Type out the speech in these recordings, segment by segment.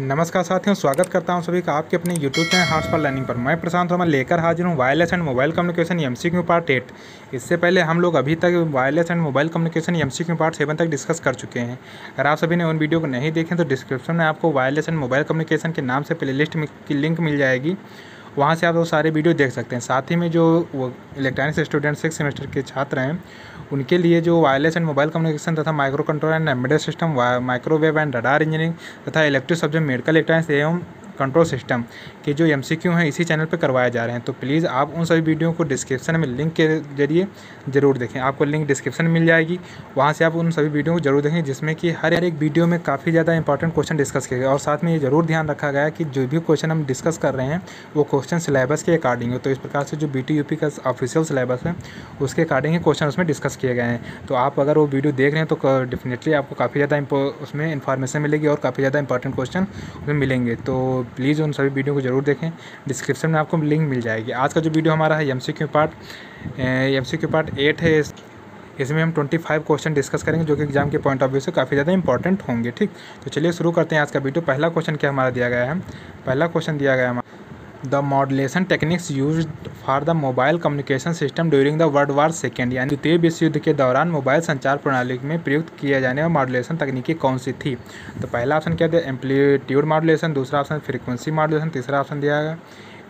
नमस्कार साथियों, स्वागत करता हूँ सभी का आपके अपने यूट्यूब चैनल हार्स पर लर्निंग पर। मैं प्रशांत वर्मा लेकर हाजिर हूँ wireless and mobile communication M C Q part eight इससे पहले हम लोग अभी तक wireless and mobile communication M C Q part seven तक डिस्कस कर चुके हैं। अगर आप सभी ने उन वीडियो को नहीं देखें तो डिस्क्रिप्शन में आपको वायरलेस एंड मोबाइल कम्युनिकेशन के नाम से प्ले लिस्ट की लिंक मिल जाएगी। वहाँ से आप वो सारे वीडियो देख सकते हैं। साथ ही में जो इलेक्ट्रॉनिक्स स्टूडेंट सिक्स सेमेस्टर के छात्र हैं उनके लिए जो वायरलेस एंड मोबाइल कम्युनिकेशन तथा micro control and embedded system microwave and radar engineering तथा इलेक्ट्रिक सब्जेक्ट मेडिकल इलेक्ट्रॉनिक्स एवं कंट्रोल सिस्टम के जो एम सी क्यू हैं इसी चैनल पर करवाए जा रहे हैं। तो प्लीज़ आप उन सभी वीडियो को डिस्क्रिप्शन में लिंक के ज़रिए ज़रूर देखें। आपको लिंक डिस्क्रिप्शन में मिल जाएगी। वहाँ से आप उन सभी वीडियो को ज़रूर देखें, जिसमें कि हर एक वीडियो में काफ़ी ज़्यादा इंपॉर्टेंट क्वेश्चन डिस्कस किए गए और साथ में ये ज़रूर ध्यान रखा गया कि जो भी क्वेश्चन हम डिस्कस कर रहे हैं, वो क्वेश्चन सिलेबस के अकॉर्डिंग हो। तो इस प्रकार से जो बी टी का ऑफिशियल सिलेबस है, उसके अकॉर्डिंग ही क्वेश्चन उसमें डिस्कस किए गए हैं। तो आप अगर वो वीडियो देख रहे हैं तो डेफिनेटली आपको काफ़ी ज़्यादा उसमें इन्फॉर्मेशन मिलेगी और काफ़ी ज़्यादा इंपॉर्टेंट क्वेश्चन उसमें मिलेंगे। तो प्लीज़ उन सभी वीडियो को ज़रूर देखें। डिस्क्रिप्शन में आपको लिंक मिल जाएगी। आज का जो वीडियो हमारा है M part M part eight है। इसमें हम 25 क्वेश्चन डिस्कस करेंगे, जो कि एग्ज़ाम के पॉइंट ऑफ़ व्यू से काफ़ी ज़्यादा इंपॉर्टेंट होंगे, ठीक? तो चलिए शुरू करते हैं आज का वीडियो पहला क्वेश्चन क्या हमारा दिया गया है? पहला क्वेश्चन दिया गया हमारा the modulation techniques use for the mobile communication system during the world war second यानी द्वितीय विश्व युद्ध के दौरान मोबाइल संचार प्रणाली में प्रयुक्त किया जाने वाला मॉडलेशन तकनीकी कौन सी थी? तो पहला ऑप्शन क्या दिया? एम्पलीट्यूड मॉडलेशन दूसरा ऑप्शन फ्रीक्वेंसी मॉडलेशन तीसरा ऑप्शन दिया गया।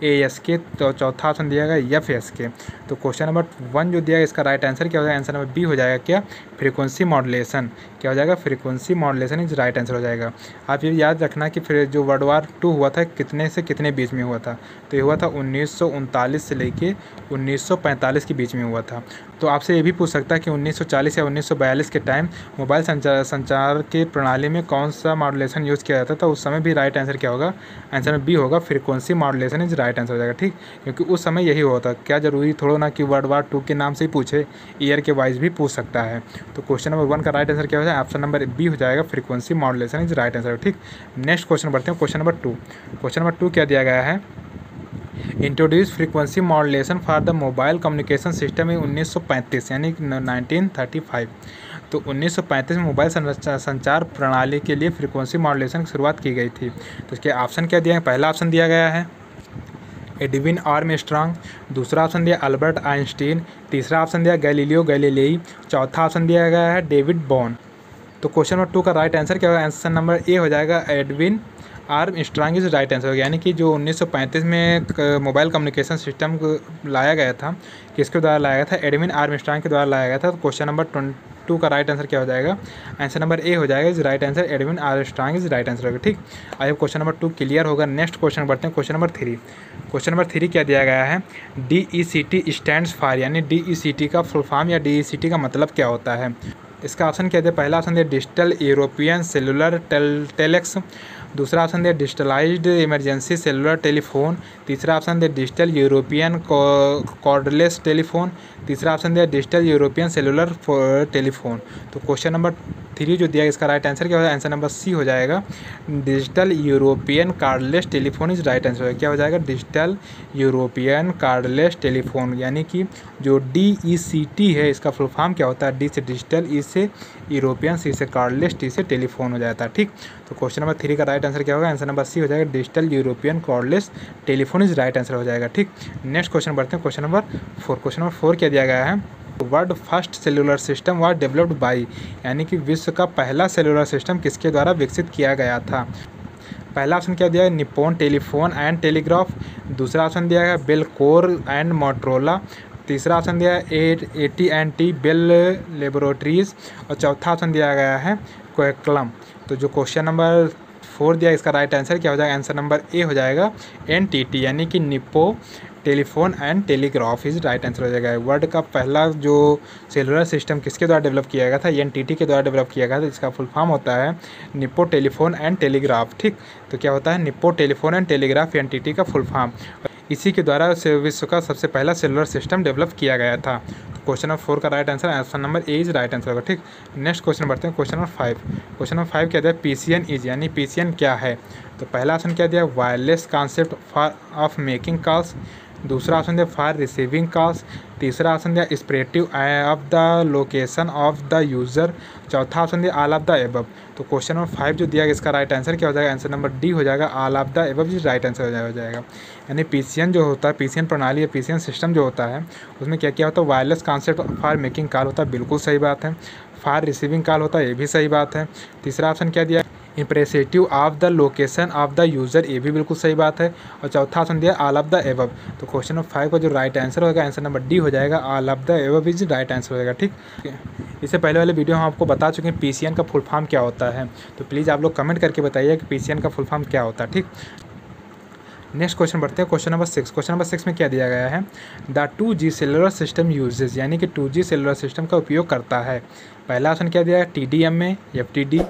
ए एस के तो चौथा ऑप्शन दिया गया एफ़ एस के तो क्वेश्चन नंबर वन जो दिया गया, इसका राइट आंसर क्या हो जाएगा? आंसर नंबर बी हो जाएगा क्या? फ्रीक्वेंसी मॉडलेशन क्या हो जाएगा? Frequency modulation is right answer हो जाएगा। आप ये याद रखना कि फिर जो वर्ल्ड वार टू हुआ था, कितने से कितने बीच में हुआ था? तो ये हुआ था उन्नीस सौ उनतालीस से लेके उन्नीस सौ पैंतालीस के बीच में हुआ था। तो आपसे ये भी पूछ सकता है कि 1940 या 1942 के टाइम मोबाइल संचार संचार के प्रणाली में कौन सा मॉडलेशन यूज़ किया जाता था? उस समय भी राइट आंसर क्या होगा? आंसर बी होगा frequency modulation is right answer हो जाएगा, ठीक? क्योंकि उस समय यही होता क्या ज़रूरी थोड़ा ना कि वर्ल्ड वार टू के नाम से ही पूछे ईयर के वाइज भी पूछ सकता है। तो क्वेश्चन नंबर वन का राइट आंसर क्या हो जाए? ऑप्शन नंबर बी हो जाएगा frequency modulation is right answer ठीक? नेक्स्ट क्वेश्चन बढ़ते हैं question number two question number two क्या दिया गया है? Introduce frequency modulation for the mobile communication system in 1935 यानी 1935 तो 1935 में मोबाइल संचार प्रणाली के लिए फ्रीक्वेंसी मॉडलेशन की शुरुआत की गई थी। तो इसके ऑप्शन क्या दिया है? पहला ऑप्शन दिया गया है एडविन आर्म स्ट्रांग दूसरा ऑप्शन दिया अल्बर्ट आइंस्टीन। तीसरा ऑप्शन दिया गैलीलियो गैलीलेई। चौथा ऑप्शन दिया गया है डेविड बॉन। तो क्वेश्चन नंबर टू का राइट आंसर क्या होगा? आंसर नंबर ए हो जाएगा Edwin Armstrong is right answer यानी कि जो 1935 में मोबाइल कम्युनिकेशन सिस्टम लाया गया था, किसके द्वारा लाया गया था? एडविन आर्म स्ट्रांग के द्वारा लाया गया था। तो क्वेश्चन नंबर टू का राइट आंसर क्या हो जाएगा? आंसर नंबर ए हो जाएगा is right answer Edwin Armstrong is right answer होगा, ठीक? I question number two clear होगा। नेक्स्ट क्वेश्चन बढ़ते हैं question number three question number three क्या दिया गया है? D E C T stand for यानी डी ई सी टी का फुल फॉर्म या डी ई सी टी का मतलब क्या होता है? इसका ऑप्शन क्या दिया? पहला ऑप्शन दिया डिजिटल यूरोपियन सेलुलर टेलेक्स दूसरा ऑप्शन दिया डिजिटलाइज्ड इमरजेंसी सेलुलर टेलीफोन। तीसरा ऑप्शन दिया डिजिटल यूरोपियन कॉर्डलेस टेलीफोन। तीसरा ऑप्शन दिया डिजिटल यूरोपियन सेलुलर टेलीफोन। तो क्वेश्चन नंबर थ्री जो दिया इसका राइट आंसर क्या हो जाएगा आंसर नंबर सी हो जाएगा। Digital European cordless telephone is right answer क्या हो जाएगा? डिजिटल यूरोपियन कार्डलेस टेलीफोन, यानी कि जो डी ई सी टी है, इसका फुल फॉर्म क्या होता है? डी से डिजिटल ई से यूरोपियन सी से कार्डलेस टी से टेलीफोन हो जाता है। ठीक? तो क्वेश्चन नंबर थ्री का राइट आंसर क्या होगा? आंसर नंबर सी हो जाएगा digital European cordless telephone is right answer हो जाएगा, ठीक? नेक्स्ट क्वेश्चन बढ़ते हैं question number four question number four क्या दिया गया है? World first cellular system was developed by यानी कि विश्व का पहला सेलुलर सिस्टम किसके द्वारा विकसित किया गया था? पहला ऑप्शन क्या दिया है? निपोन टेलीफोन एंड टेलीग्राफ दूसरा ऑप्शन दिया है बेलकोर एंड मोट्रोला तीसरा ऑप्शन दिया है A T and T Bell laboratories और चौथा ऑप्शन दिया गया है क्वेक्लम तो जो क्वेश्चन नंबर फोर दिया, इसका राइट आंसर क्या हो जाएगा? आंसर नंबर ए हो जाएगा एन टी टी यानी कि Nippon telephone and telegraph is right answer हो जाएगा। वर्ल्ड का पहला जो सेलुलर सिस्टम किसके द्वारा डेवलप किया गया था? एन टी टी के द्वारा डेवलप किया गया था इसका फुल फॉर्म होता है निप्पो टेलीफोन एंड टेलीग्राफ ठीक? तो क्या होता है? Nippon telephone and telegraph N T T का फुल फॉर्म इसी के द्वारा विश्व का सबसे पहला सेलुलर सिस्टम डेवलप किया गया था। क्वेश्चन नंबर फोर का right answer option number A is right answer होगा, ठीक? नेक्स्ट क्वेश्चन बढ़ते हैं question number five question number five क्या दिया? पी सी एन इज़ यानी पी सी एन क्या है? तो पहला ऑप्शन क्या दिया? Wireless concept for of making calls दूसरा ऑप्शन दिया फायर रिसीविंग कॉस्ट तीसरा ऑप्शन दिया irrespective of the location of the user चौथा ऑप्शन दिया आल ऑफ़ द एबव तो क्वेश्चन नंबर फाइव जो दिया गया, इसका राइट आंसर क्या हो जाएगा? आंसर नंबर डी हो जाएगा all of the above right answer हो जाएगा यानी पीसीएन जो होता है पीसीएन प्रणाली या पी सिस्टम जो होता है, उसमें क्या क्या होता है? Wireless concept for making call होता है, बिल्कुल सही बात है. फायर रिसीविंग कॉल होता है, ये भी सही बात है. तीसरा ऑप्शन क्या दिया इम्प्रेसिटिव of the location of the user ये भी बिल्कुल सही बात है। और चौथा ऑप्शन दिया ऑल ऑफ़ द एवब तो क्वेश्चन नंबर फाइव का जो राइट आंसर होगा आंसर नंबर डी हो जाएगा all of the above is right answer हो जाएगा ठीक? इससे पहले वाले वीडियो हम आपको बता चुके हैं पीसीएन का फुल फॉर्म क्या होता है। तो प्लीज़ आप लोग कमेंट करके बताइए कि पीसीएन का फुल फॉर्म क्या होता है, ठीक? नेक्स्ट क्वेश्चन बढ़ते हैं question number six question number six में क्या दिया गया है? The two G cellular system uses यानी कि टू जी सेलुलर सिस्टम का उपयोग करता है। पहला ऑप्शन क्या दिया है? टी डी एम में एफ़ टी डी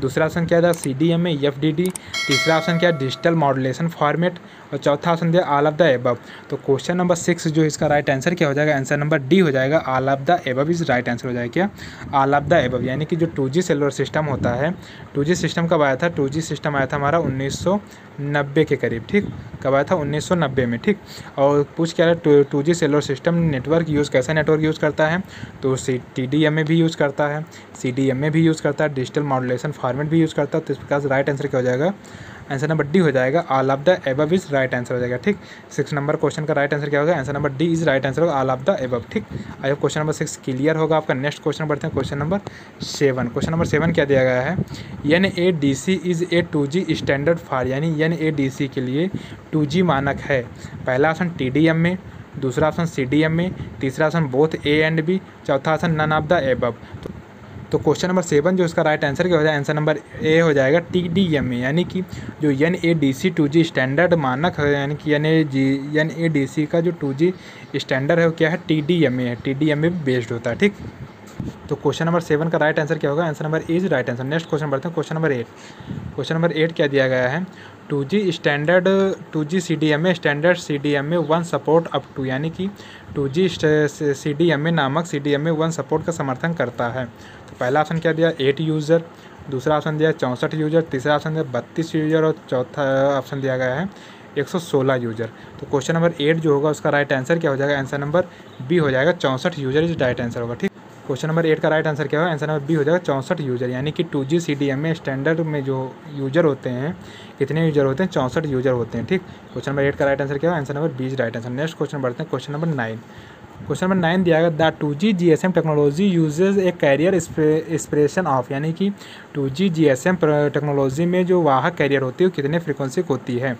दूसरा ऑप्शन क्या था? C D M A F D D तीसरा ऑप्शन क्या? डिजिटल मॉडुलेशन फॉर्मेट और चौथा ऑप्शन दिया आल ऑफ़ द एबव। तो क्वेश्चन नंबर सिक्स जो इसका राइट आंसर क्या हो जाएगा? आंसर नंबर डी हो जाएगा। All of the above is right answer हो जाएगा क्या? आल ऑफ़ द एबव, यानी कि जो टू जी सेलुलर सिस्टम होता है टू जी सिस्टम कब आया था? टू जी सिस्टम आया था हमारा उन्नीस सौ नब्बे के करीब, ठीक? कब आया था? उन्नीस सौ नब्बे में, ठीक? और पूछ क्या है two G cellular system network use कैसा नेटवर्क यूज़ करता है? तो सी टी डी एम में भी यूज़ करता है सी डी एम में भी यूज़ करता है डिजिटल मॉडुलेशन फॉर्मेट भी यूज़ करता है तो इस प्रकार राइट आंसर क्या हो जाएगा? आंसर नंबर डी हो जाएगा all of the above is right answer हो जाएगा, ठीक? सिक्स नंबर क्वेश्चन का राइट आंसर क्या होगा? Answer number D is right answer होगा आल ऑफ़ द एबव, ठीक? I hope question number six clear होगा आपका। नेक्स्ट क्वेश्चन बढ़ते हैं, question number seven. Question number seven क्या दिया गया है? N A D C is a two G standard for यानी एन ए डी सी के लिए टू जी मानक है। पहला ऑप्शन टी डी एम में, दूसरा ऑप्शन सी डी एम में, तीसरा option both A and B चौथा option none of the above तो तो क्वेश्चन नंबर सेवन जो इसका राइट आंसर क्या हो जाएगा आंसर नंबर ए हो जाएगा टी डी एम ए यानी कि जो N A D C two G standard मानक है, यानी कि N A G N A D C का जो टू जी स्टैंडर्ड है, वो क्या है? टी डी एम ए है। टी डी एम में बेस्ड होता है, ठीक? तो क्वेश्चन नंबर सेवन का राइट आंसर क्या होगा? Answer number is right answer next question बढ़ते हैं। Question number eight question number eight क्या दिया गया है? Two G standard two G C D M A standard C D M A one support up to यानी कि two G C D M A नामक C D M A one support का समर्थन करता है। पहला ऑप्शन क्या दिया? एट यूज़र दूसरा ऑप्शन दिया चौंसठ यूज़र तीसरा ऑप्शन दिया बत्तीस यूज़र और चौथा ऑप्शन दिया गया है एक सौ सोलह यूज़र तो क्वेश्चन नंबर एट जो होगा उसका राइट आंसर क्या हो जाएगा? आंसर नंबर बी हो जाएगा, चौंसठ यूज़र इज़ राइट आंसर होगा, ठीक? क्वेश्चन नंबर एट का राइट आंसर क्या होगा? आंसर नंबर बी हो जाएगा चौंसठ यूज़र यानी कि two G C D M में स्टैंडर्ड में जो यूज़र होते हैं, कितने यूज़र होते हैं? चौंसठ यूज़र होते हैं, ठीक? क्वेश्चन नंबर एट का राइट आंसर क्या है answer number B right answer next question बढ़ते हैं। Question number nine question number nine दिया गया the two G G S M technology uses a carrier expression of यानी कि two G G S M technology में जो वाहक career होती है, वो कितने फ्रिक्वेंसी होती है?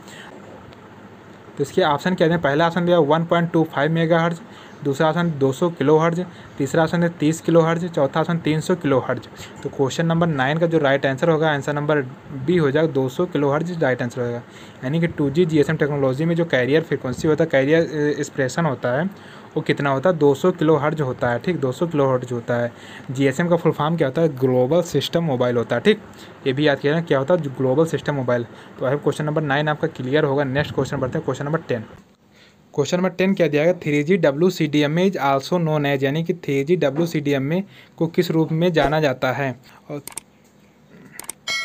तो इसके ऑप्शन क्या हैं पहला ऑप्शन दिया one point two five mega hertz दूसरा ऑप्शन 200 किलो हर्ज तीसरा ऑप्शन है 30 किलो हर्ज चौथा ऑप्शन 300 किलो हर्ज तो क्वेश्चन नंबर नाइन का जो राइट आंसर होगा आंसर नंबर बी हो जाएगा 200 किलो हर्ज राइट आंसर होगा। यानी कि two G G S M technology में जो कैरियर फ्रिक्वेंसी होता है कैरियर एक्सप्रेशन होता है वो कितना होता है? 200 किलो हर्ज होता है, ठीक? 200 किलो हर्ज होता है। जीएसएम का फुल फॉर्म क्या होता है? ग्लोबल सिस्टम मोबाइल होता है, ठीक? ये भी याद किया क्या होता है? ग्लोबल सिस्टम मोबाइल तो आई क्वेश्चन नंबर नाइन आपका क्लियर होगा। नेक्स्ट क्वेश्चन बढ़ते हैं question number ten question number ten क्या दिया गया? Three G W C D M is also known as यानी कि three G W C D M A को किस रूप में जाना जाता है? और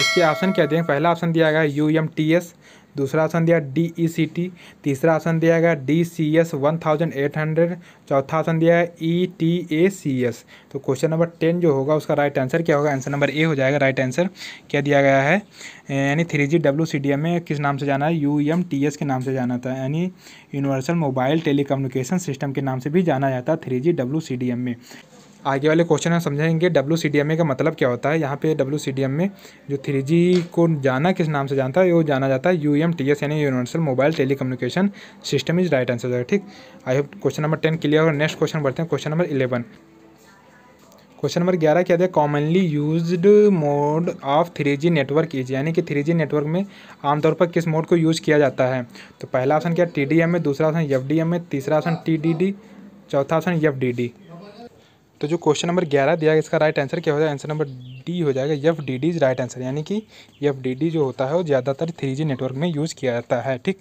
इसके ऑप्शन क्या दिए पहला ऑप्शन दिया गया यू एम टी एस दूसरा ऑप्शन दिया डी ई सी टी तीसरा ऑप्शन दिया गया D C S one thousand eight hundred चौथा ऑप्शन दिया है E T A C S तो क्वेश्चन नंबर टेन जो होगा, उसका राइट आंसर क्या होगा? आंसर नंबर ए हो जाएगा राइट आंसर क्या दिया गया है? यानी three G W C D M में किस नाम से जाना है? यू एम टी एस के नाम से जाना था। यानी यूनिवर्सल मोबाइल टेलीकम्युनिकेशन सिस्टम के नाम से भी जाना जाता है three G W C D M में। आगे वाले क्वेश्चन हम समझेंगे W C D M A का मतलब क्या होता है? यहाँ पे डब्ल्यू सी डी एम में जो थ्री जी को जाना, किस नाम से जानता है? वो जाना जाता है यू एम टी एस यानी universal mobile telecommunication system is right answer है ठीक? I hope question number ten clear और नेक्स्ट क्वेश्चन बढ़ते हैं। Question number eleven question number ग्यारह क्या है commonly used mode of three G network is यानी कि थ्री जी नेटवर्क में आमतौर पर किस मोड को यूज़ किया जाता है? तो पहला ऑप्शन क्या? टी डी एम में दूसरा ऑप्शन एफ़ डी एम में तीसरा ऑप्शन टी डी डी चौथा ऑप्शन एफ़ डी डी तो जो क्वेश्चन नंबर ग्यारह दिया गया, इसका राइट आंसर क्या हो जाएगा? आंसर नंबर डी हो जाएगा F D D is right answer यानी कि एफ़ डी डी जो होता है, वो ज़्यादातर थ्री जी नेटवर्क में यूज़ किया जाता है, ठीक?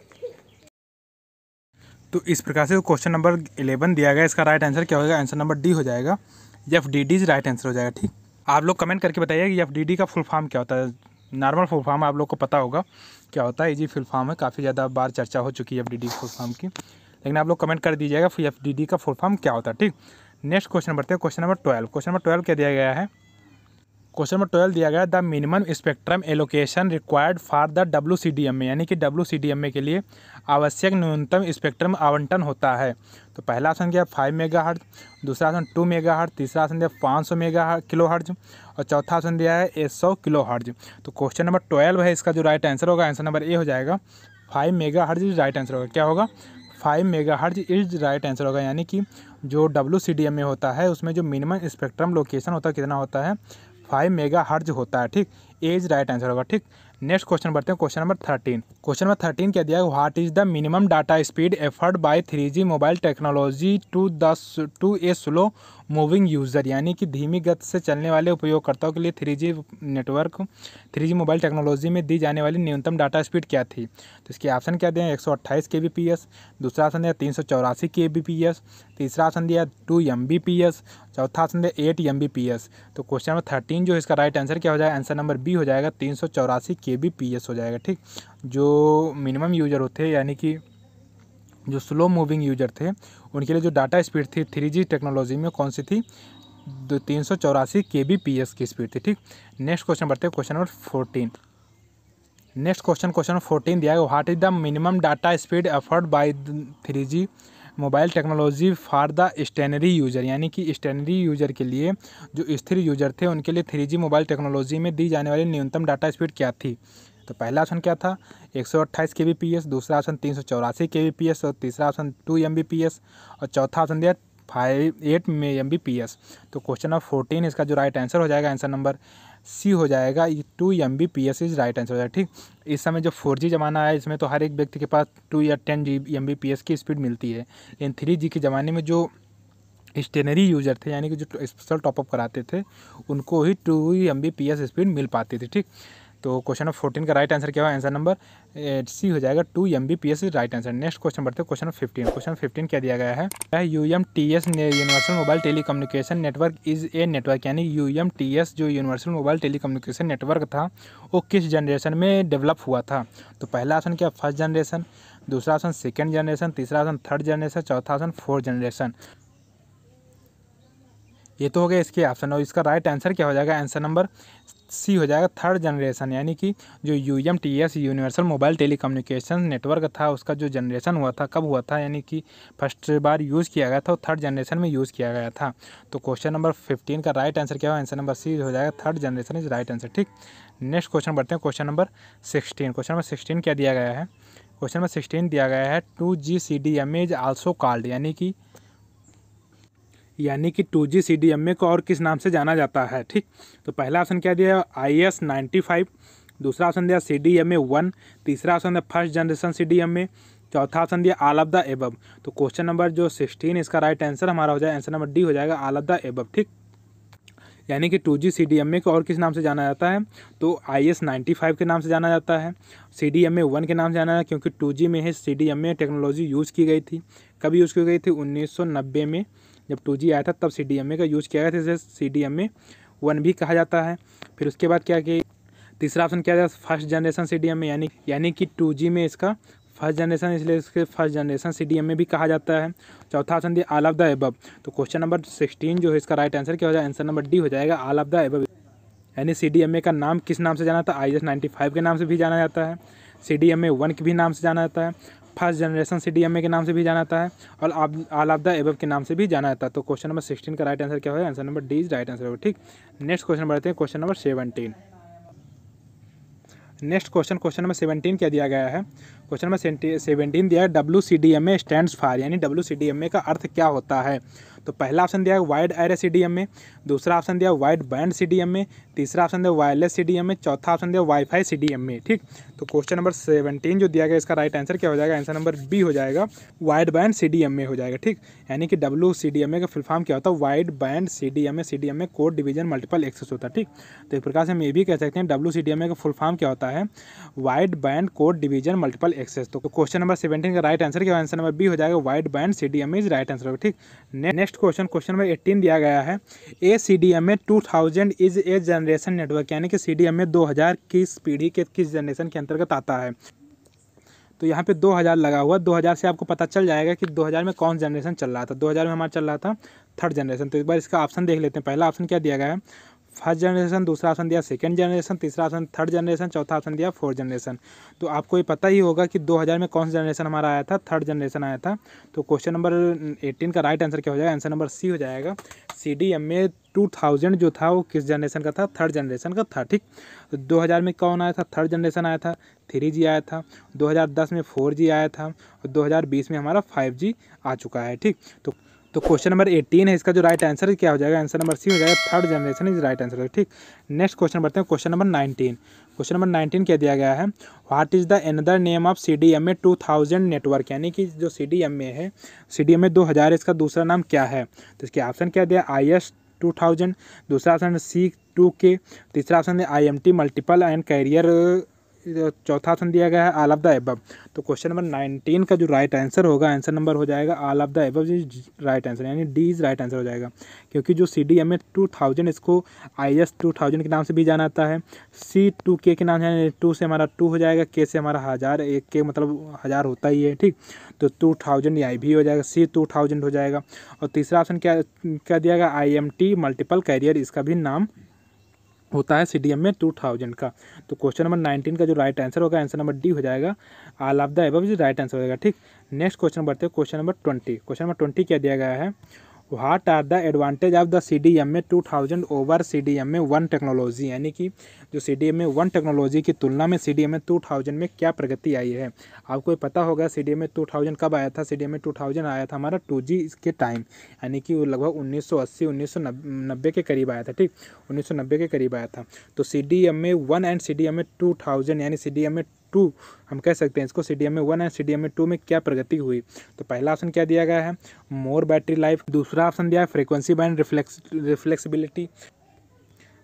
तो इस प्रकार से क्वेश्चन नंबर इलेवन दिया गया, इसका राइट आंसर क्या होगा आंसर नंबर डी हो जाएगा F D D is right answer हो जाएगा, ठीक? आप लोग कमेंट करके बताइए कि एफ़ डी डी का फुल फॉर्म क्या होता है। नॉर्मल फुल फॉर्म आप लोग को पता होगा क्या होता है। जी फुल फॉर्म है, काफ़ी ज़्यादा बार चर्चा हो चुकी है F D D full form की। लेकिन आप लोग कमेंट कर दीजिएगा एफ़ डी डी का फुल फॉर्म क्या होता है, ठीक? नेक्स्ट क्वेश्चन बढ़ते हैं, question number twelve. Question number twelve क्या दिया गया है? क्वेश्चन नंबर ट्वेल्व दिया गया the minimum spectrum allocation required for the W C D M में, यानी कि W C D M A के लिए आवश्यक न्यूनतम स्पेक्ट्रम आवंटन होता है। तो पहला ऑप्शन क्या फाइव मेगा हर्ज दूसरा ऑप्शन टू मेगा हर्ज तीसरा ऑप्शन दिया पाँच सौ मेगा किलो हर्ज और चौथा ऑप्शन दिया है एक सौ किलो हर्ज तो क्वेश्चन नंबर ट्वेल्व है, इसका जो राइट आंसर होगा आंसर नंबर ए हो जाएगा। Five mega hertz is right answer होगा। क्या होगा? Five mega hertz is right answer होगा, यानी कि जो एम में होता है, उसमें जो मिनिमम स्पेक्ट्रम लोकेशन होता है, कितना होता है? फाइव मेगा हर्ज होता है, ठीक? एज राइट आंसर होगा, ठीक? नेक्स्ट क्वेश्चन बढ़ते हैं question number thirteen question number thirteen क्या दिया है? What is the minimum data speed afforded by three G mobile technology to the to a slow moving user, यानी कि धीमी गति से चलने वाले उपयोगकर्ताओं के लिए three network, three mobile technology में दी जाने वाली न्यूनतम डाटा स्पीड क्या थी? तो इसके ऑप्शन क्या दिए एक सौ अट्ठाईस के बी पी एस दूसरा ऑप्शन दिया तीन सौ चौरासी के बी पी एस तीसरा ऑप्शन दिया two M B P S चौथा ऑप्शन दिया eight M B P S तो क्वेश्चन नंबर थर्टीन जो इसका राइट आंसर क्या हो जाएगा? आंसर नंबर बी हो जाएगा, तीन सौ चौरासी के बी पी एस हो जाएगा, ठीक? जो मिनिमम यूज़र होते हैं, यानी कि जो स्लो मूविंग यूज़र थे उनके लिए जो डाटा स्पीड थी थ्री जी टेक्नोलॉजी में कौन सी थी? दो तीन सौ चौरासी के बी पी एस की स्पीड थी, ठीक? नेक्स्ट क्वेश्चन बढ़ते हैं, question number fourteen. Next question question number fourteen दिया है what is the minimum data speed afford by three G mobile technology for the stationary user यानी कि stationary user के लिए जो स्थिर यूज़र थे, उनके लिए थ्री जी मोबाइल टेक्नोलॉजी में दी जाने वाली न्यूनतम डाटा स्पीड क्या थी? तो पहला ऑप्शन क्या था? एक सौ अट्ठाईस के बी पी एस दूसरा ऑप्शन तीन सौ चौरासी के बी पी एस और तीसरा option two M B P S और चौथा ऑप्शन दिया फाइव एट में एम बी पी एस तो क्वेश्चन नंबर फोर्टीन इसका जो राइट आंसर हो जाएगा आंसर नंबर सी हो जाएगा, ये two M B P S is right answer हो जाएगा, ठीक? इस समय जो फोर जी ज़माना है इसमें तो हर एक व्यक्ति के पास टू या ten G M B P S की स्पीड मिलती है। लेकिन थ्री जी के ज़माने में जो स्टेनरी यूज़र थे, यानी कि जो स्पेशल टॉपअप कराते थे, उनको ही two M B P S speed मिल पाती थी, ठीक? तो क्वेश्चन नंबर फोर्टीन का राइट आंसर क्या होगा आंसर नंबर सी हो जाएगा two M B P S right answer next question बढ़ते question number fifteen question fifteen क्या दिया गया है? U M T S universal mobile telecommunication network is a network यानी यू एम टी एस जो universal mobile telecommunication network था, वो किस जनरेशन में डेवलप हुआ था? तो पहला ऑप्शन क्या? फ़र्स्ट जनरेशन दूसरा ऑप्शन सेकेंड जनरेशन तीसरा ऑप्शन थर्ड जनरेशन चौथा ऑप्शन फोर्थ जनरेशन ये तो हो गया इसके ऑप्शन और इसका राइट आंसर क्या हो जाएगा? आंसर नंबर सी हो जाएगा थर्ड जनरेशन, यानी कि जो U M T S universal mobile telecommunication network था, उसका जो जनरेशन हुआ था, कब हुआ था, यानी कि फ़र्स्ट बार यूज़ किया गया था और थर्ड जनरेशन में यूज़ किया गया था। तो क्वेश्चन नंबर फिफ्टीन का राइट आंसर क्या हो? आंसर नंबर सी हो जाएगा third generation is right answer ठीक? नेक्स्ट क्वेश्चन बढ़ते हैं question number sixteen question number sixteen क्या दिया गया है? क्वेश्चन नंबर सिक्सटीन दिया गया है two G C D M as also called यानी कि यानी कि two G C D M A को और किस नाम से जाना जाता है, ठीक? तो पहला ऑप्शन क्या दिया आई एस नाइन्टी फाइव, दूसरा ऑप्शन दिया C D M A one, तीसरा ऑप्शन दिया first generation C D M A चौथा ऑप्शन दिया आल ऑफ़ द एबब तो क्वेश्चन नंबर जो सिक्सटीन, इसका राइट आंसर हमारा हो जाए, आंसर नंबर डी हो जाएगा आल ऑफ़ द एबब ठीक? यानी कि two G C D M A को और किस नाम से जाना जाता है? तो आई एस नाइन्टी फाइव के नाम से जाना जाता है, C D M A one के नाम से जाना जाता है, क्योंकि टू जी में ही C D M A technology use की गई थी। कब यूज़ की गई थी? उन्नीस सौ नब्बे में। जब टू आया था तब ए का यूज़ किया गया था, इसे सी वन भी कहा जाता है। फिर उसके बाद क्या कि तीसरा ऑप्शन क्या था? फ़र्स्ट जनरेशन सी ए यानी यानी कि टू में इसका फ़र्स्ट जनरेशन, इसलिए इसके फ़र्स्ट जनरेशन सी ए भी कहा जाता है। चौथा ऑप्शन दिया आल ऑफ़ द एबब तो क्वेश्चन नंबर सिक्सटीन जो है, इसका राइट आंसर क्या हो जाए आंसर नंबर डी हो जाएगा आल ऑफ़ द एबब यानी सी का नाम किस नाम से जाना था आई एस नाइन्टी फाइव के नाम से भी जाना जाता है। C D M A one के भी नाम से जाना जाता है। First generation C D M A के नाम से भी जाना जाता है और आल ऑफ़ द एबब के नाम से भी जाना जाता है। तो क्वेश्चन नंबर सिक्सटीन का राइट आंसर क्या होगा? Answer number D is right answer होगा, ठीक? नेक्स्ट क्वेश्चन बढ़ते हैं question number seventeen next question question number seventeen क्या दिया गया है? क्वेश्चन नंबर सेवनटीन दिया है W C D M A stand for यानी W C D M A का अर्थ क्या होता है? तो पहला ऑप्शन दिया है वाइड एरे सी ए दूसरा ऑप्शन दिया वाइड बैंड सी ए तीसरा ऑप्शन दिया वायरलेस सी ए चौथा ऑप्शन दिया वाईफाई सी ए ठीक? तो क्वेश्चन नंबर सेवनटीन जो दिया गया इसका राइट आंसर क्या हो जाएगा? आंसर नंबर बी हो जाएगा वाइड बैंड सी ए हो जाएगा, ठीक? यानी कि डब्ल्यू सी का फुल फॉर्म क्या होता है? Wide band C D M A C D M A code division multiple access होता है, ठीक? तो एक प्रकार से हम ये भी कह सकते हैं W C D M A का फुल फॉर्म क्या होता है? Wide band code division multiple access तो क्वेश्चन नंबर सेवनटीन का राइट आंसर क्या आंसर नंबर बी हो जाएगा wide band C D M is right answer होगा, ठीक? Next question question number eighteen दिया गया है। A C D M A two thousand is a generation network यानी कि सी डी एम ए दो हज़ार किस पीढ़ी के, किस जनरेशन के अंतर्गत आता है? तो यहाँ पे 2000 लगा हुआ 2000 से आपको पता चल जाएगा कि 2000 में कौन जनरेशन चल रहा था। 2000 में हमारा चल रहा था थर्ड जनरेशन तो एक बार इसका ऑप्शन देख लेते हैं। पहला ऑप्शन क्या दिया गया है? फ़र्स्ट जनरेशन, दूसरा ऑप्शन दिया सेकंड जनरेशन तीसरा ऑप्शन थर्ड जनरेशन चौथा ऑप्शन दिया फोर्थ जनरेशन तो आपको ये पता ही होगा कि 2000 में कौन सा जनरेशन हमारा आया था? थर्ड जनरेशन आया था। तो क्वेश्चन नंबर 18 का राइट आंसर क्या हो जाएगा? आंसर नंबर सी हो जाएगा। C D M A two thousand जो था, वो किस जनरेशन का था? थर्ड जनरेशन का था, ठीक? तो 2000 में कौन आया था? थर्ड जनरेशन आया था। थ्री जी आया था। 2010 में फोर जी आया था। और 2020 में हमारा फाइव जी आ चुका है, ठीक? तो तो क्वेश्चन नंबर एटीन है, इसका जो राइट आंसर क्या हो जाएगा? आंसर नंबर सी हो जाएगा third generation is right answer ठीक? नेक्स्ट क्वेश्चन बढ़ते हैं question number nineteen question number nineteen क्या दिया गया है? What is the another name of C D M A two thousand network यानी कि जो सी डी एम ए है सी डी एम ए दो हज़ार इसका दूसरा नाम क्या है? तो इसके ऑप्शन क्या दिया? आई एस टू थाउज़ेंड दूसरा ऑप्शन सी टू के तीसरा ऑप्शन है I M T multiple and carrier चौथा ऑप्शन दिया गया है, आल ऑफ़ द एबव। तो क्वेश्चन नंबर नाइनटीन का जो राइट आंसर होगा आंसर नंबर हो जाएगा all of the above is right answer यानी डी इज़ राइट आंसर हो जाएगा। क्योंकि जो C D M A two thousand इसको आई एस टू थाउज़ेंड के नाम से भी जाना जाता है। सी टू के के नाम से टू से हमारा टू हो जाएगा के से हमारा हज़ार, एक के मतलब हज़ार होता ही है, ठीक? तो टू थाउज़ेंड आई भी हो जाएगा सी टू थाउज़ेंड हो जाएगा। और तीसरा ऑप्शन क्या क्या दिया गया? I M T multiple carrier इसका भी नाम होता है सी डी एम में टू थाउज़ेंड का। तो क्वेश्चन नंबर नाइनटीन का जो राइट आंसर होगा आंसर नंबर डी हो जाएगा। आल ऑफ़ द एबव जो राइट आंसर होगा, ठीक? नेक्स्ट क्वेश्चन बढ़ते हैं question number twenty question number twenty क्या दिया गया है? What are the advantage of the C D M A two thousand over C D M A one technology यानी कि जो C D M A one technology की तुलना में C D M A two thousand में क्या प्रगति आई है? आपको पता होगा C D M A two thousand कब आया था? C D M A two thousand आया था हमारा टू जी के टाइम यानी कि वो लगभग उन्नीस सौ अस्सी, उन्नीस सौ नब्बे के करीब आया था, ठीक? उन्नीस सौ नब्बे के करीब आया था। तो C D M A one and C D M A two thousand यानी C D M A two हम कह सकते हैं इसको C D M A one and C D M A two में क्या प्रगति हुई? तो पहला ऑप्शन क्या दिया गया है? मोर बैटरी लाइफ दूसरा ऑप्शन दिया है फ्रीक्वेंसी बैंड रिफ्लेक्स रिफ्लेक्सिबिलिटी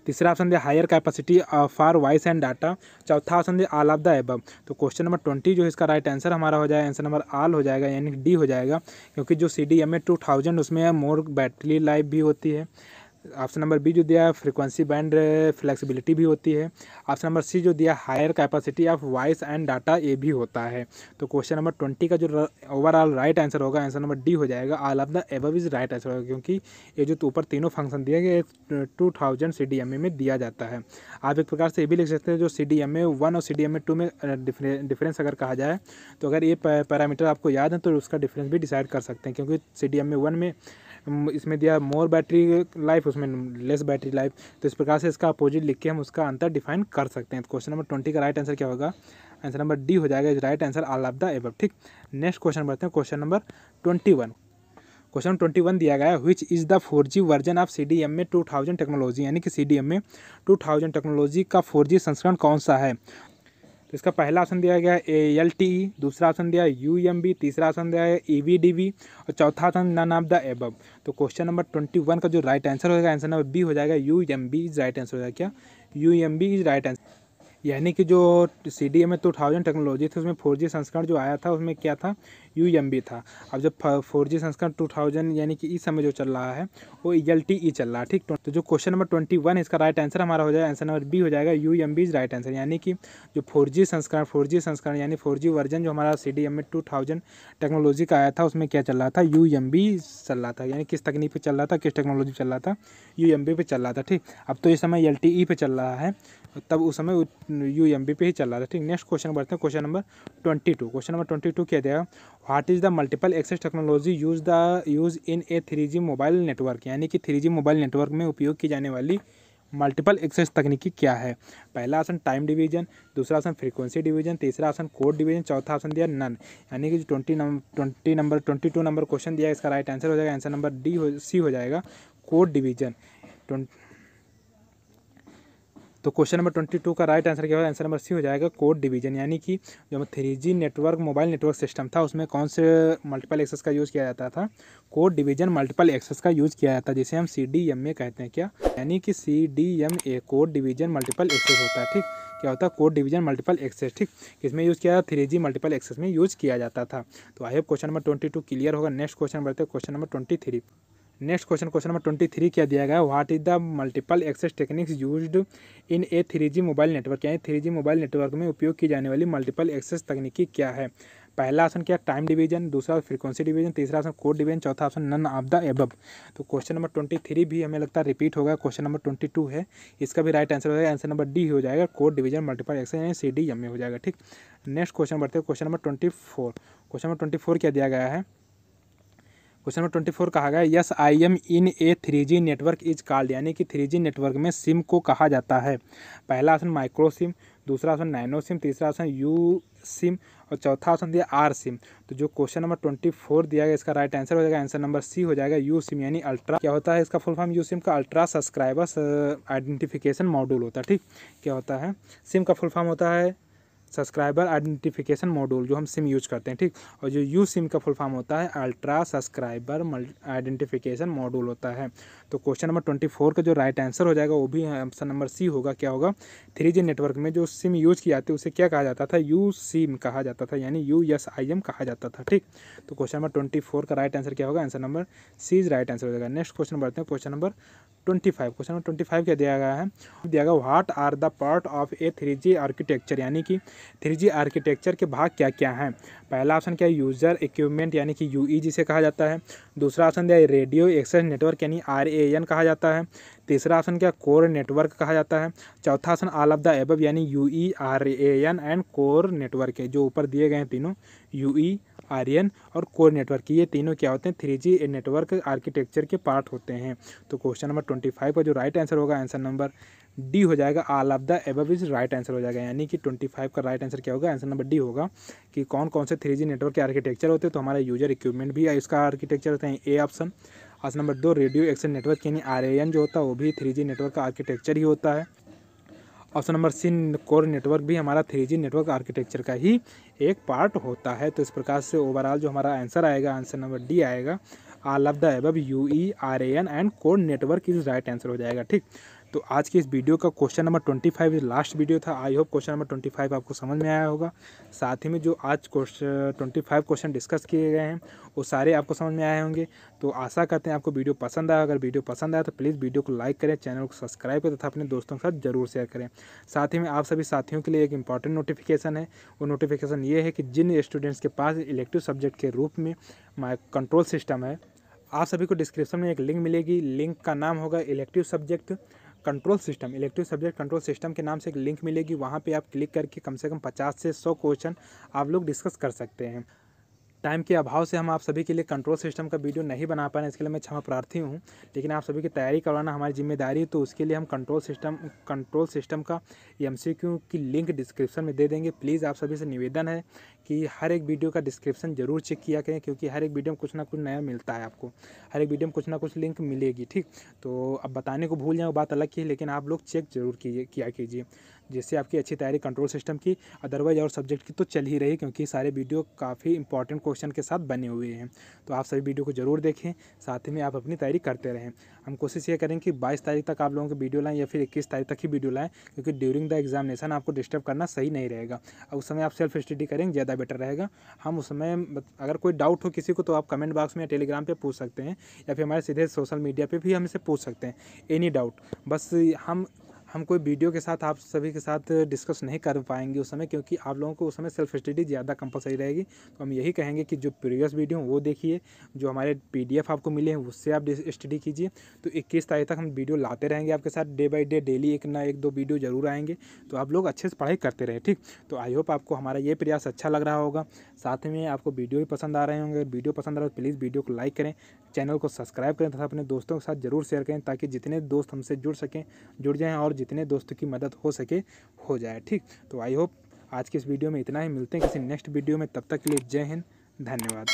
तीसरा ऑप्शन दिया higher capacity for voice and data चौथा ऑप्शन दिया आल ऑफ़ द एबव तो क्वेश्चन नंबर ट्वेंटी जो इसका राइट आंसर हमारा हो जाएगा आंसर नंबर आल हो जाएगा, यानी डी हो जाएगा, क्योंकि जो C D M A two thousand उसमें मोर बैटरी लाइफ भी होती है। ऑप्शन नंबर बी जो दिया है फ्रिक्वेंसी बैंड फ्लेक्सिबिलिटी भी होती है। ऑप्शन नंबर सी जो दिया higher capacity of voice and data ये भी होता है। तो क्वेश्चन नंबर ट्वेंटी का जो ओवरऑल राइट आंसर होगा आंसर नंबर डी हो जाएगा। All of the above is right answer होगा, क्योंकि ये जो ऊपर तीनों फ़ंक्शन दिए गए two thousand C D M A में दिया जाता है। आप एक प्रकार से ये भी लिख सकते हैं, जो C D M A one और C D M A two में डिफरेंस अगर कहा जाए तो अगर ये पैरामीटर आपको याद है तो उसका डिफरेंस भी डिसाइड कर सकते हैं, क्योंकि C D M A one में इसमें दिया मोर बैटरी लाइफ उसमें लेस बैटरी लाइफ तो इस प्रकार से इसका अपोजिट लिख के हम उसका अंतर डिफाइन कर सकते हैं। तो क्वेश्चन नंबर ट्वेंटी का राइट आंसर क्या होगा? आंसर नंबर डी हो जाएगा। Is right answer all of the above ठीक? नेक्स्ट क्वेश्चन बढ़ते हैं। Question number twenty one question twenty one दिया गया है। Which is the four G version of C D M A two thousand technology यानी कि C D M A two thousand technology का four G संस्करण कौन सा है? इसका पहला ऑप्शन दिया गया है ए एल टी ई दूसरा ऑप्शन दिया है यू एम बी तीसरा ऑप्शन दिया है ई वी डी वी और चौथा option none of the above तो क्वेश्चन नंबर ट्वेंटी वन का जो राइट आंसर होगा आंसर नंबर बी हो जाएगा U M B is right answer हो जाएगा क्या? U M B is right answer यानी कि जो C D M A two thousand technology थी, उसमें फोर जी संस्करण जो आया था, उसमें क्या था? यू एम बी था। अब जब फोर जी संस्करण टू थाउज़ेंड यानी कि इस समय जो चल रहा है, वो एल टी ई चल रहा है, ठीक? तो जो क्वेश्चन नंबर ट्वेंटी वन इसका राइट आंसर हमारा हो जाएगा। आंसर नंबर बी हो जाएगा U M B is right answer यानी कि जो फोर जी संस्करण फोर जी संस्करण यानी फोर जी वर्जन जो हमारा C D M A two thousand technology का आया था, उसमें क्या चल रहा था? यू एम बी चल रहा था। यानी किस तकनीक पे चल रहा था, किस टेक्नोलॉजी चल रहा था? यू एम बी पे चल रहा था, ठीक? अब तो इस समय एल टी ई पे चल रहा है, तब उस समय यू एम बी पे ही चल रहा था, ठीक? नेक्स्ट क्वेश्चन बढ़ते हैं question number twenty two question number twenty two क्या दिया what is the multiple access technology use the use in a three G mobile network यानी कि थ्री जी मोबाइल नेटवर्क में उपयोग की जाने वाली मल्टीपल एक्सेस तकनीकी क्या है? पहला ऑप्शन टाइम डिवीज़न दूसरा ऑप्शन फ्रीक्वेंसी डिवीज़न तीसरा ऑप्शन कोड डिवीज़न चौथा ऑप्शन दिया नन यानी कि जो twenty number twenty number twenty two number question दिया, इसका राइट आंसर हो जाएगा आंसर नंबर डी हो सी हो जाएगा कोड डिवीज़न तो क्वेश्चन नंबर ट्वेंटी टू का राइट आंसर क्या होगा आंसर नंबर सी हो जाएगा कोड डिवीज़न यानी कि जो three G network mobile network system था, उसमें कौन से मल्टीपल एक्सेस का यूज़ किया जाता था? कोड डिवीज़न मल्टीपल एक्सेस का यूज़ किया जाता है जिसे हम सी डी एम कहते हैं। क्या? यानी कि C D M A code division multiple access होता है, ठीक? क्या होता है? कोड डिवीज़न मल्टीपल एक्सेस ठीक? किसमें यूज़ किया जाता थ्री जी मल्टीपल एक्सेस में यूज़ किया जाता था। तो I hope question number twenty two clear होगा। नेक्स्ट क्वेश्चन बढ़ते question number twenty three next question question number twenty three क्या दिया गया? What is the multiple access techniques used in a three G mobile network यानी three G mobile network में उपयोग की जाने वाली मल्टीपल एक्सेस तकनीकी क्या है? पहला ऑप्शन क्या? टाइम डिवीज़न दूसरा फ्रीक्वेंसी डिवीज़न तीसरा ऑप्शन कोड डिवीज़न चौथा option none of the above तो क्वेश्चन नंबर ट्वेंटी थ्री भी हमें लगता है रिपीट होगा। क्वेश्चन नंबर ट्वेंटी टू है। इसका भी राइट आंसर हो जाएगा आंसर नंबर डी हो जाएगा। कोड डिवीज़न मल्टीपल एक्सेस यानी सी डी एम में हो जाएगा। ठीक? नेक्स्ट क्वेश्चन बढ़ते हैं। Question number twenty four question number twenty four क्या दिया गया है? क्वेश्चन नंबर ट्वेंटी फोर कहा गया S I M in a three G network is called यानी कि थ्री जी नेटवर्क में सिम को कहा जाता है। पहला ऑप्शन माइक्रो सिम दूसरा ऑप्शन नैनो सिम तीसरा ऑप्शन यू सिम और चौथा ऑप्शन दिया आर सिम तो जो क्वेश्चन नंबर ट्वेंटी फोर दिया गया, इसका राइट आंसर हो जाएगा आंसर नंबर सी हो जाएगा यू सिम यानी अल्ट्रा क्या होता है, इसका फुल फॉर्म यू सिम का अल्ट्रा सब्सक्राइबर्स आइडेंटिफिकेशन मॉड्यूल होता है, ठीक? क्या होता है सिम का फुल फॉर्म होता है सब्सक्राइबर आइडेंटिफिकेशन मॉड्यूल जो हम सिम यूज़ करते हैं, ठीक? और जो यू सिम का फुल फॉर्म होता है ultra subscriber multi identification module होता है। तो क्वेश्चन नंबर ट्वेंटी फोर का जो राइट आंसर हो जाएगा, वो भी ऑप्शन नंबर सी होगा। क्या होगा? थ्री जी नेटवर्क में जो सिम यूज़ की जाती है, उसे क्या कहा जाता था? यू सिम कहा जाता था, यानी यू एस आई एम कहा जाता था, ठीक? तो क्वेश्चन नंबर ट्वेंटी फोर का राइट आंसर क्या होगा? Answer number C is right answer हो जाएगा। नेक्स्ट क्वेश्चन बढ़ते हैं question number twenty five question number twenty five क्या दिया गया है? दिया गया what are the part of a three G architecture यानी कि थ्री आर्किटेक्चर के भाग क्या क्या हैं? पहला ऑप्शन क्या है? यूज़र इक्विपमेंट, यानी कि यू ई जिसे कहा जाता है। दूसरा ऑप्शन दिया रेडियो एक्सेस नेटवर्क, यानी आर ए एन कहा जाता है। तीसरा ऑप्शन क्या? कोर नेटवर्क कहा जाता है। चौथा option all of the above, यानी U E R A N and core network है, जो ऊपर दिए गए हैं तीनों यू ई आर्यन और कोर नेटवर्क ये तीनों क्या होते हैं? थ्री जी नेटवर्क आर्किटेक्चर के पार्ट होते हैं। तो क्वेश्चन नंबर ट्वेंटी फाइव का जो राइट आंसर होगा, आंसर नंबर डी हो जाएगा, all of the above is right answer हो जाएगा। यानी कि ट्वेंटी फाइव का राइट आंसर क्या होगा? आंसर नंबर डी होगा कि कौन कौन से थ्री जी नेटवर्क के आर्किटेक्चर होते हैं? तो हमारा यूज़र इक्विपमेंट भी है इसका आर्किटेक्चर होता है ए ऑप्शन। ऑप्शन नंबर दो, रेडियो एक्शन नेटवर्क, यानी आर जो होता है, वो भी थ्री नेटवर्क का आर्किटेक्चर ही होता है। Option number C core network भी हमारा थ्री जी नेटवर्क आर्किटेक्चर का ही एक पार्ट होता है। तो इस प्रकार से ओवरऑल जो हमारा आंसर आएगा आंसर नंबर डी आएगा आल ऑफ़ द एब U E R A N and core network is right answer हो जाएगा, ठीक? तो आज की इस वीडियो का question number twenty five last video था। I hope question number twenty five आपको समझ में आया होगा। साथ ही में जो आज question twenty five question discuss किए गए हैं, वो सारे आपको समझ में आए होंगे। तो आशा करते हैं आपको वीडियो पसंद आया अगर वीडियो पसंद आया तो प्लीज़ वीडियो को लाइक करें, चैनल को सब्सक्राइब करें तथा अपने दोस्तों के साथ ज़रूर शेयर करें। साथ ही में आप सभी साथियों के लिए एक इंपॉर्टेंट नोटिफिकेशन है। वो नोटिफिकेशन ये है कि जिन स्टूडेंट्स के पास इलेक्टिव सब्जेक्ट के रूप में कंट्रोल सिस्टम है, आप सभी को डिस्क्रिप्शन में एक लिंक मिलेगी। लिंक का नाम होगा elective subject control system elective subject control system के नाम से एक लिंक मिलेगी। वहाँ पे आप क्लिक करके कम से कम पचास से सौ क्वेश्चन आप लोग डिस्कस कर सकते हैं। टाइम के अभाव से हम आप सभी के लिए कंट्रोल सिस्टम का वीडियो नहीं बना पाए, इसके लिए मैं क्षमा प्रार्थी हूँ। लेकिन आप सभी की तैयारी करवाना हमारी ज़िम्मेदारी है तो उसके लिए हम कंट्रोल सिस्टम कंट्रोल सिस्टम का एमसीक्यू की लिंक डिस्क्रिप्शन में दे देंगे। प्लीज़ आप सभी से निवेदन है कि हर एक वीडियो का डिस्क्रिप्शन ज़रूर चेक किया करें, क्योंकि हर एक वीडियो में कुछ ना कुछ नया मिलता है आपको। हर एक वीडियो में कुछ ना कुछ लिंक मिलेगी, ठीक? तो अब बताने को भूल जाए बात अलग की है, लेकिन आप लोग चेक ज़रूर कीजिए, किया कीजिए, जिससे आपकी अच्छी तैयारी कंट्रोल सिस्टम की अदरवाइज़ और सब्जेक्ट की तो चल ही रही क्योंकि सारे वीडियो काफ़ी इंपॉर्टेंट क्वेश्चन के साथ बने हुए हैं। तो आप सभी वीडियो को ज़रूर देखें, साथ ही में आप अपनी तैयारी करते रहें। हम कोशिश ये करें कि 22 तारीख तक आप लोगों की वीडियो लाएँ या फिर 21 तारीख तक ही वीडियो लाएँ, क्योंकि ड्यूरिंग द एग्जामिनेशन आपको डिस्टर्ब करना सही नहीं रहेगा। और उस समय आप सेल्फ स्टडी करेंगे, ज़्यादा बेटर रहेगा। हम उस समय अगर कोई डाउट हो किसी को तो आप कमेंट बॉक्स में या टेलीग्राम पर पूछ सकते हैं, या फिर हमारे सीधे सोशल मीडिया पर भी हम इसे पूछ सकते हैं एनी डाउट बस हम हम कोई वीडियो के साथ आप सभी के साथ डिस्कस नहीं कर पाएँगे उस समय, क्योंकि आप लोगों को उस समय सेल्फ स्टडी ज़्यादा कंपलसरी रहेगी। तो हम यही कहेंगे कि जो प्रीवियस वीडियो वो देखिए, जो हमारे पीडीएफ आपको मिले हैं, उससे आप स्टडी कीजिए। तो इक्कीस तारीख तक हम वीडियो लाते रहेंगे आपके साथ डे बाई डे डेली एक ना एक दो वीडियो ज़रूर आएँगे। तो आप लोग अच्छे से पढ़ाई करते रहे, ठीक? तो आई होप आपको हमारा ये प्रयास अच्छा लग रहा होगा। साथ में आपको वीडियो भी पसंद आ रहे होंगे। वीडियो पसंद आ रहा है तो प्लीज़ वीडियो को लाइक करें चैनल को सब्सक्राइब करें, तथा अपने दोस्तों के साथ ज़रूर शेयर करें, ताकि जितने दोस्त हमसे जुड़ सकें, जुड़ जाएँ और जितने दोस्तों की मदद हो सके, हो जाए, ठीक? तो आई होप आज के इस वीडियो में इतना ही। मिलते हैं किसी नेक्स्ट वीडियो में। तब तक के लिए जय हिंद, धन्यवाद।